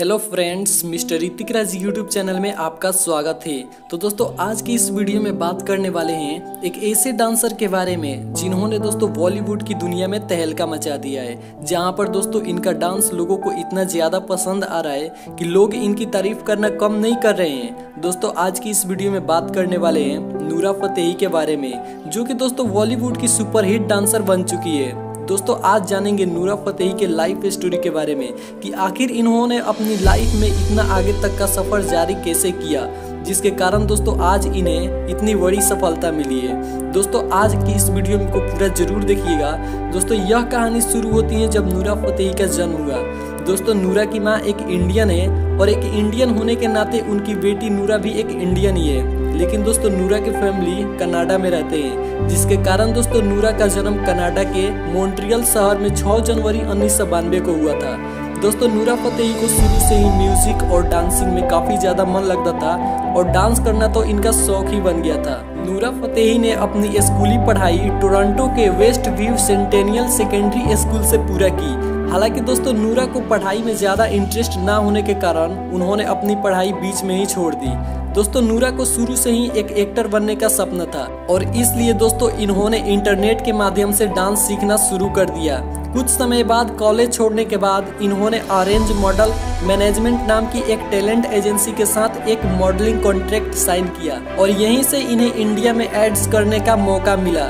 Hello friends, mister Hrithik Raj YouTube channel में आपका स्वागत है। तो दोस्तों, आज की इस वीडियो में बात करने वाले हैं एक ऐसे डांसर के बारे में, जिन्होंने दोस्तों बॉलीवुड की दुनिया में तहलका मचा दिया है, जहाँ पर दोस्तों इनका डांस लोगों को इतना ज़्यादा पसंद आ रहा है कि लोग इनकी तारीफ़ करना कम नहीं कर रहे हैं। दोस्तों, आज की इस वीडियो में बात करने वाले हैं नूरा फतेही के बारे में, जो कि दोस्तों बॉलीवुड की सुपरहिट डांसर बन चुकी है। दोस्तों, आज जानेंगे नूरा फतेही के लाइफ स्टोरी के बारे में कि आखिर इन्होंने अपनी लाइफ में इतना आगे तक का सफ़र जारी कैसे किया, जिसके कारण दोस्तों, आज इन्हें इतनी बड़ी सफलता मिली है। दोस्तों, आज की इस वीडियो में को पूरा ज़रूर देखिएगा। दोस्तों, यह कहानी शुरू होती है जब नूरा फतेही का जन्म हुआ। दोस्तों, नूरा की माँ एक इंडियन है और एक इंडियन होने के नाते उनकी बेटी नूरा भी एक इंडियन ही है। लेकिन दोस्तों, नूरा की फैमिली कनाडा में रहते हैं, जिसके कारण दोस्तों, नूरा का जन्म कनाडा के मॉन्ट्रियल शहर में 6 जनवरी उन्नीस को हुआ था। दोस्तों, नूरा फतेही को शुरू से ही म्यूज़िक और डांसिंग में काफ़ी ज़्यादा मन लगता था और डांस करना तो इनका शौक ही बन गया था। नूरा फतेही ने अपनी स्कूली पढ़ाई टोरंटो के West View Centennial Secondary School से पूरा की। हालाँकि दोस्तों, नूरा को पढ़ाई में ज़्यादा इंटरेस्ट ना होने के कारण उन्होंने अपनी पढ़ाई बीच में ही छोड़ दी। दोस्तों, नूरा को शुरू से ही एक एक्टर बनने का सपना था और इसलिए दोस्तों, इन्होंने इंटरनेट के माध्यम से डांस सीखना शुरू कर दिया। कुछ समय बाद कॉलेज छोड़ने के बाद इन्होंने ऑरेंज मॉडल मैनेजमेंट नाम की एक टैलेंट एजेंसी के साथ एक मॉडलिंग कॉन्ट्रैक्ट साइन किया और यहीं से इन्हें इंडिया में एड्स करने का मौका मिला।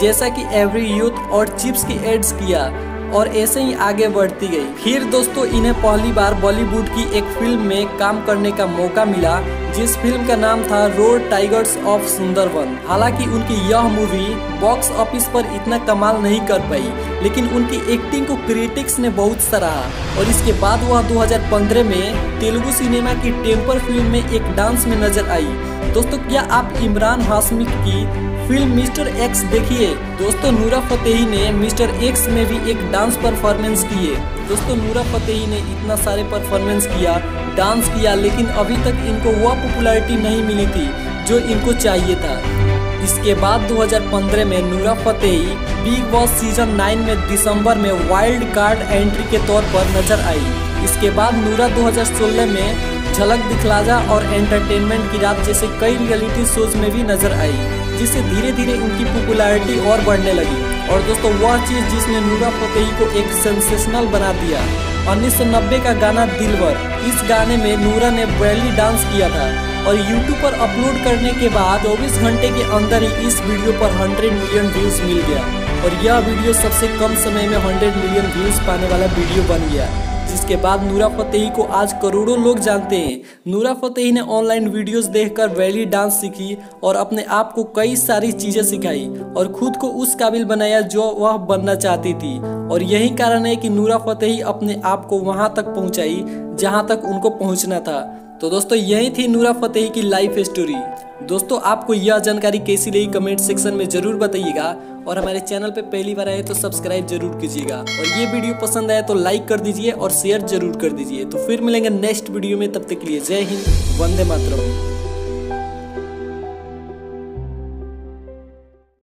जैसा कि एवरी यूथ और चिप्स की एड्स किया। और ऐसे ही आगे बढ़ती गई। फिर दोस्तों, इन्हें पहली बार बॉलीवुड की एक फ़िल्म में काम करने का मौका मिला, जिस फ़िल्म का नाम था रोड टाइगर्स ऑफ़ सुंदरवन। हालाँकि उनकी यह मूवी बॉक्स ऑफ़िस पर इतना कमाल नहीं कर पाई, लेकिन उनकी एक्टिंग को क्रिटिक्स ने बहुत सराहा। और इसके बाद वह 2015 में तेलुगु सिनेमा की टेम्पर फ़िल्म में एक डांस में नज़र आई। दोस्तों, क्या आप इमरान हाशमी की फ़िल्म मिस्टर एक्स देखिए। दोस्तों, नूरा फतेही ने मिस्टर एक्स में भी एक डांस परफॉर्मेंस किए। दोस्तों, नूरा फतेही ने इतना सारे परफॉर्मेंस किया, डांस किया, लेकिन अभी तक इनको वह पॉपुलैरिटी नहीं मिली थी जो इनको चाहिए था। इसके बाद 2015 में नूरा फतेही बिग बॉस सीज़न 9 में दिसंबर में वाइल्ड कार्ड एंट्री के तौर पर नज़र आई। इसके बाद नूरा 2016 में झलक दिखलाजा और एंटरटेनमेंट की रात जैसे कई रियलिटी शोज़ में भी नज़र आई। जिससे धीरे धीरे उनकी पॉपुलैरिटी और बढ़ने लगी। और दोस्तों वह चीज़ जिसने नूरा फतेही को एक सेंसेशनल बना दिया। 1990 का गाना दिलवर। इस गाने में नूरा ने बैली डांस किया था। और YouTube पर अपलोड करने के बाद 24 घंटे के अंदर ही इस वीडियो पर 100 मिलियन व्यूज़ मिल गया। और यह वीडियो सबसे कम समय में 100 मिलियन व्यूज़ पाने वाला वीडियो बन गया। जिसके बाद नूरा फतेही को आज करोड़ों लोग जानते हैं। नूरा फतेही ने ऑनलाइन वीडियोस देखकर वैली डांस सीखी और अपने आप को कई सारी चीज़ें सिखाई और खुद को उस काबिल बनाया जो वह बनना चाहती थी। और यही कारण है कि नूरा फतेही अपने आप को वहाँ तक पहुँचाई, जहाँ तक उनको पहुँचना था। तो दोस्तों, यही थी नूरा फतेही की लाइफ स्टोरी दोस्तों, आपको यह जानकारी कैसी लगी कमेंट सेक्शन में ज़रूर बताइएगा और हमारे चैनल पे पहली बार आए तो सब्सक्राइब ज़रूर कीजिएगा। और ये वीडियो पसंद आए तो लाइक कर दीजिए और शेयर ज़रूर कर दीजिए। तो फिर मिलेंगे नेक्स्ट वीडियो में, तब तक के लिए जय हिंद, वंदे मातरम।